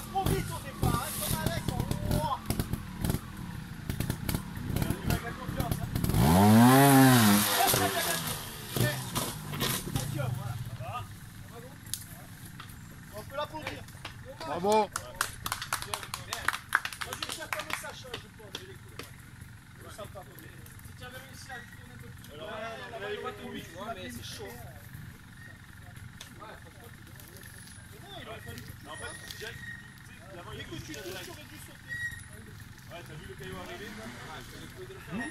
On peut l'applaudir. Bravo. Moi, je vais faire comme ça, je pense. Je sens pas. Si tu avais réussi à tourner un peu plus. Ouais, la balle trop vite, mais c'est chaud. Il est touches, tu aurais dû sauter. Ouais, t'as vu le caillou arriver Tu me mets la main là